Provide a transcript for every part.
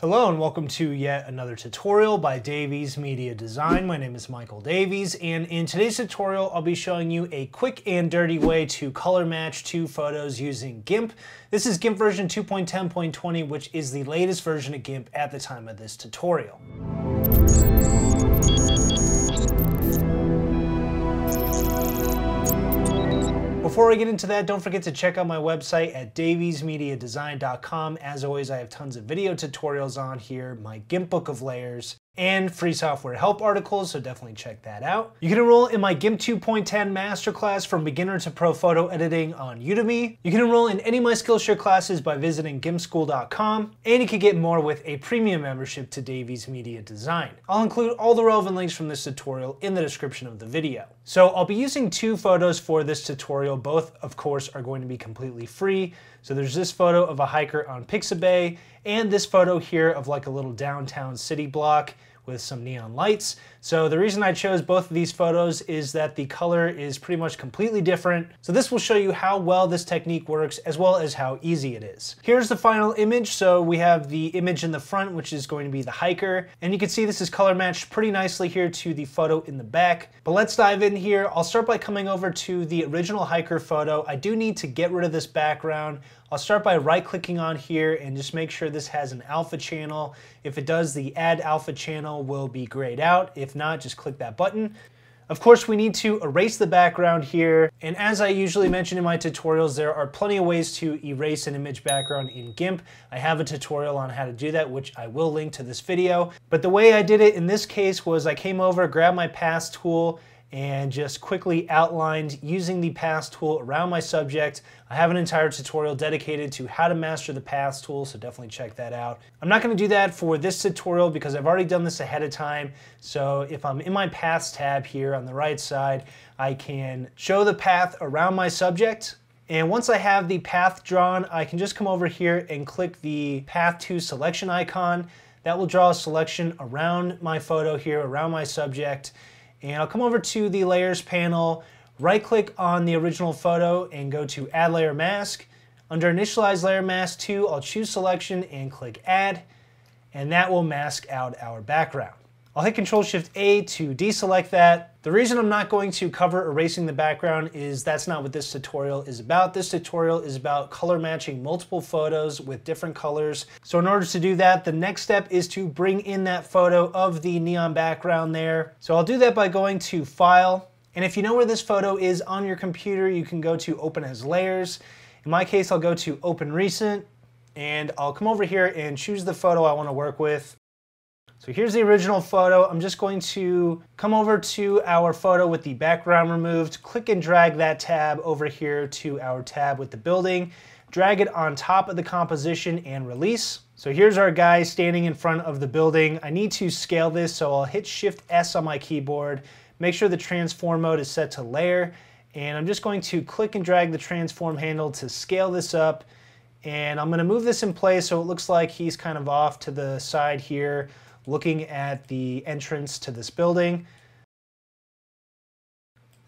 Hello and welcome to yet another tutorial by Davies Media Design. My name is Michael Davies and in today's tutorial I'll be showing you a quick and dirty way to color match two photos using GIMP. This is GIMP version 2.10.20 which is the latest version of GIMP at the time of this tutorial. Before I get into that, don't forget to check out my website at daviesmediadesign.com. As always, I have tons of video tutorials on here, my GIMP book of layers, and free software help articles, so definitely check that out. You can enroll in my GIMP 2.10 masterclass from beginner to pro photo editing on Udemy. You can enroll in any of my Skillshare classes by visiting gimpschool.com, and you can get more with a premium membership to Davies Media Design. I'll include all the relevant links from this tutorial in the description of the video. So I'll be using two photos for this tutorial. Both, of course, are going to be completely free. So there's this photo of a hiker on Pixabay, and this photo here of like a little downtown city block with some neon lights. So the reason I chose both of these photos is that the color is pretty much completely different. So this will show you how well this technique works as well as how easy it is. Here's the final image. So we have the image in the front, which is going to be the hiker. And you can see this is color matched pretty nicely here to the photo in the back. But let's dive in here. I'll start by coming over to the original hiker photo. I do need to get rid of this background. I'll start by right clicking on here and just make sure this has an alpha channel. If it does, the add alpha channel will be grayed out. If not, just click that button. Of course, we need to erase the background here. And as I usually mention in my tutorials, there are plenty of ways to erase an image background in GIMP. I have a tutorial on how to do that, which I will link to this video. But the way I did it in this case was I came over, grabbed my paths tool, and just quickly outlined using the paths tool around my subject. I have an entire tutorial dedicated to how to master the paths tool, so definitely check that out. I'm not gonna do that for this tutorial because I've already done this ahead of time. So if I'm in my paths tab here on the right side, I can show the path around my subject. And once I have the path drawn, I can just come over here and click the path to selection icon. That will draw a selection around my photo here, around my subject. And I'll come over to the layers panel, right click on the original photo and go to add layer mask. Under initialize layer mask 2, I'll choose selection and click add, and that will mask out our background. I'll hit Control Shift A to deselect that. The reason I'm not going to cover erasing the background is that's not what this tutorial is about. This tutorial is about color matching multiple photos with different colors. So in order to do that, the next step is to bring in that photo of the neon background there. So I'll do that by going to File. And if you know where this photo is on your computer, you can go to Open as Layers. In my case, I'll go to Open Recent and I'll come over here and choose the photo I want to work with. So here's the original photo. I'm just going to come over to our photo with the background removed, click and drag that tab over here to our tab with the building, drag it on top of the composition and release. So here's our guy standing in front of the building. I need to scale this, so I'll hit Shift S on my keyboard, make sure the transform mode is set to layer, and I'm just going to click and drag the transform handle to scale this up. And I'm gonna move this in place so it looks like he's kind of off to the side here looking at the entrance to this building.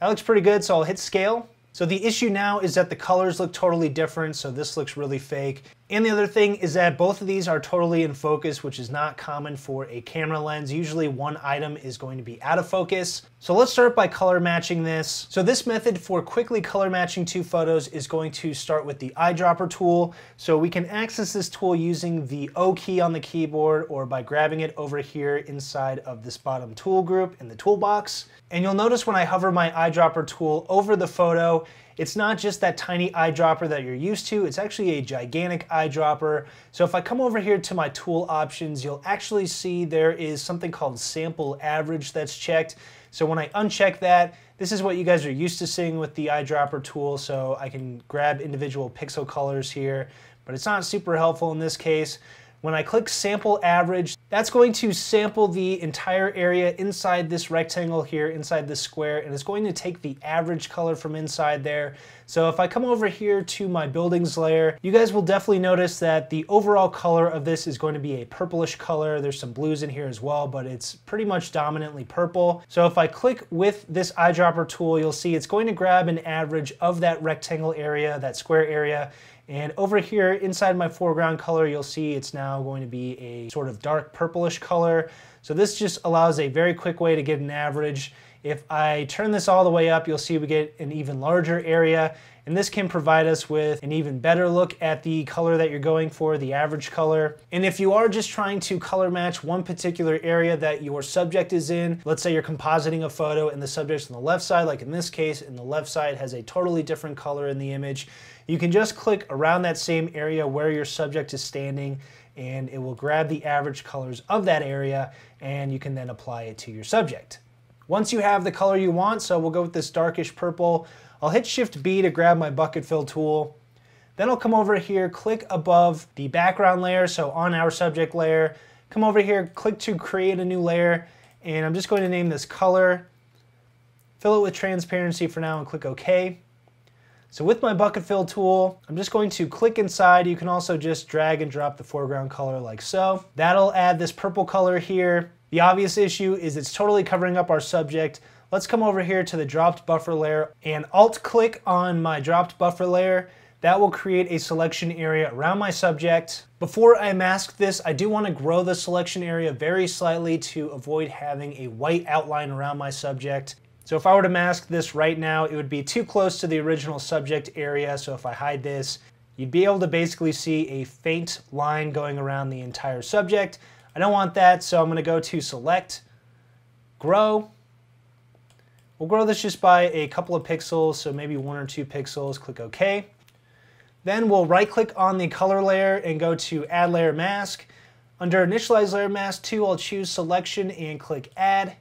That looks pretty good, so I'll hit scale. So the issue now is that the colors look totally different, so this looks really fake. And the other thing is that both of these are totally in focus, which is not common for a camera lens. Usually one item is going to be out of focus. So let's start by color matching this. So this method for quickly color matching two photos is going to start with the eyedropper tool. So we can access this tool using the O key on the keyboard or by grabbing it over here inside of this bottom tool group in the toolbox. And you'll notice when I hover my eyedropper tool over the photo, it's not just that tiny eyedropper that you're used to, it's actually a gigantic eyedropper. So if I come over here to my tool options, you'll actually see there is something called sample average that's checked. So when I uncheck that, this is what you guys are used to seeing with the eyedropper tool. So I can grab individual pixel colors here, but it's not super helpful in this case. When I click sample average, that's going to sample the entire area inside this rectangle here, inside this square, and it's going to take the average color from inside there. So if I come over here to my buildings layer, you guys will definitely notice that the overall color of this is going to be a purplish color. There's some blues in here as well, but it's pretty much dominantly purple. So if I click with this eyedropper tool, you'll see it's going to grab an average of that rectangle area, that square area, and over here inside my foreground color, you'll see it's now going to be a sort of dark purplish color. So this just allows a very quick way to get an average. If I turn this all the way up, you'll see we get an even larger area. And this can provide us with an even better look at the color that you're going for, the average color. And if you are just trying to color match one particular area that your subject is in, let's say you're compositing a photo and the subject's on the left side, like in this case, and the left side has a totally different color in the image, you can just click around that same area where your subject is standing and it will grab the average colors of that area and you can then apply it to your subject. Once you have the color you want, so we'll go with this darkish purple, I'll hit Shift B to grab my bucket fill tool. Then I'll come over here, click above the background layer, so on our subject layer, come over here, click to create a new layer, and I'm just going to name this color, fill it with transparency for now and click OK. So with my bucket fill tool, I'm just going to click inside. You can also just drag and drop the foreground color like so. That'll add this purple color here. The obvious issue is it's totally covering up our subject. Let's come over here to the dropped buffer layer and alt click on my dropped buffer layer. That will create a selection area around my subject. Before I mask this, I do want to grow the selection area very slightly to avoid having a white outline around my subject. So if I were to mask this right now, it would be too close to the original subject area. So if I hide this, you'd be able to basically see a faint line going around the entire subject. I don't want that, so I'm going to go to Select, Grow. We'll grow this just by a couple of pixels, so maybe one or two pixels. Click OK. Then we'll right-click on the color layer and go to Add Layer Mask. Under Initialize Layer Mask 2, I'll choose Selection and click Add.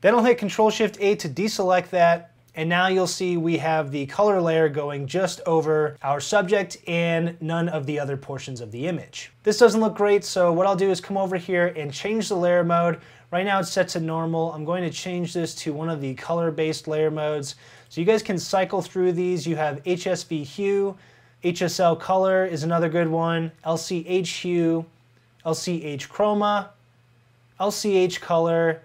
Then I'll hit Control Shift A to deselect that and now you'll see we have the color layer going just over our subject and none of the other portions of the image. This doesn't look great, so what I'll do is come over here and change the layer mode. Right now it's set to normal. I'm going to change this to one of the color-based layer modes. So you guys can cycle through these. You have HSV hue, HSL color is another good one, LCH hue, LCH chroma, LCH color,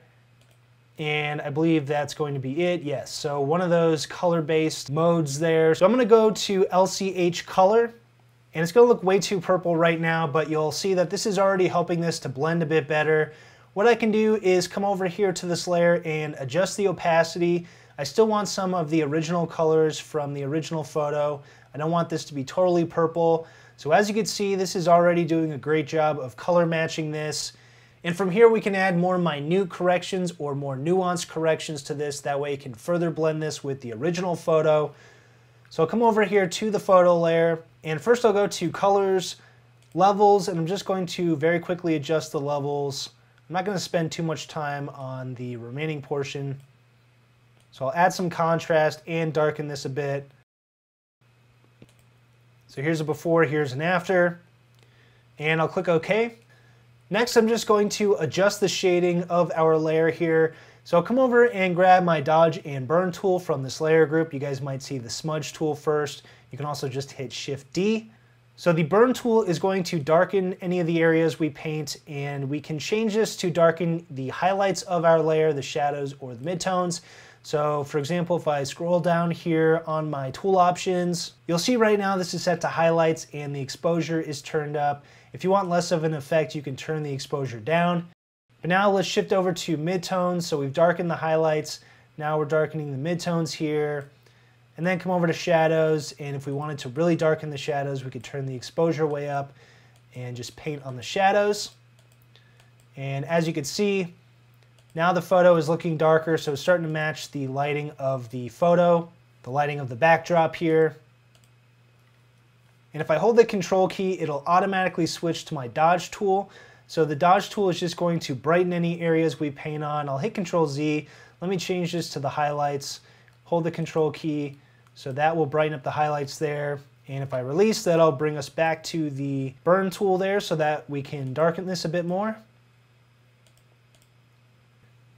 and I believe that's going to be it. Yes, so one of those color-based modes there. So I'm gonna go to LCH color, and it's gonna look way too purple right now, but you'll see that this is already helping this to blend a bit better. What I can do is come over here to this layer and adjust the opacity. I still want some of the original colors from the original photo. I don't want this to be totally purple. So as you can see, this is already doing a great job of color matching this. And from here we can add more minute corrections or more nuanced corrections to this. That way it can further blend this with the original photo. So I'll come over here to the photo layer and first I'll go to colors, levels, and I'm just going to very quickly adjust the levels. I'm not going to spend too much time on the remaining portion. So I'll add some contrast and darken this a bit. So here's a before, here's an after. And I'll click OK. Next, I'm just going to adjust the shading of our layer here. So I'll come over and grab my dodge and burn tool from this layer group. You guys might see the smudge tool first. You can also just hit Shift D. So the burn tool is going to darken any of the areas we paint and we can change this to darken the highlights of our layer, the shadows or the midtones. So for example, if I scroll down here on my tool options, you'll see right now this is set to highlights and the exposure is turned up. If you want less of an effect, you can turn the exposure down. But now let's shift over to midtones. So we've darkened the highlights. Now we're darkening the midtones here. And then come over to shadows. And if we wanted to really darken the shadows, we could turn the exposure way up and just paint on the shadows. And as you can see, now the photo is looking darker, so it's starting to match the lighting of the photo, the lighting of the backdrop here. And if I hold the control key, it'll automatically switch to my dodge tool. So the dodge tool is just going to brighten any areas we paint on. I'll hit control Z. Let me change this to the highlights. Hold the control key. So that will brighten up the highlights there. And if I release, that'll bring us back to the burn tool there so that we can darken this a bit more.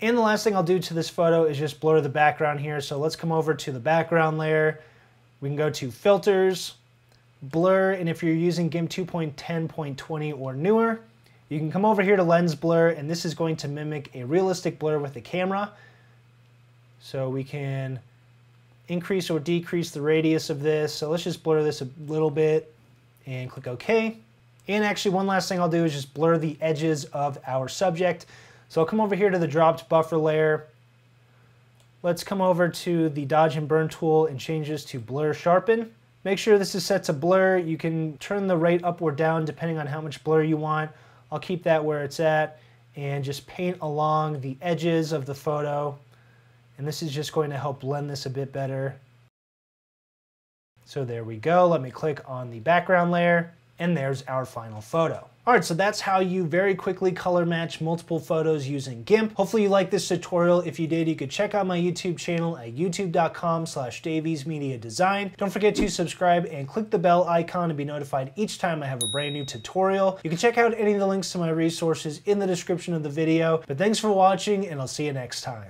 And the last thing I'll do to this photo is just blur the background here. So let's come over to the background layer. We can go to filters, blur, and if you're using GIMP 2.10.20 or newer, you can come over here to lens blur, and this is going to mimic a realistic blur with the camera. So we can increase or decrease the radius of this. So let's just blur this a little bit and click OK. And actually one last thing I'll do is just blur the edges of our subject. So I'll come over here to the dropped buffer layer. Let's come over to the dodge and burn tool and change this to blur sharpen. Make sure this is set to blur. You can turn the rate up or down depending on how much blur you want. I'll keep that where it's at and just paint along the edges of the photo. And this is just going to help blend this a bit better. So there we go. Let me click on the background layer and there's our final photo. All right, so that's how you very quickly color match multiple photos using GIMP. Hopefully you liked this tutorial. If you did, you could check out my YouTube channel at youtube.com slash daviesmediadesign. Don't forget to subscribe and click the bell icon to be notified each time I have a brand new tutorial. You can check out any of the links to my resources in the description of the video. But thanks for watching, and I'll see you next time.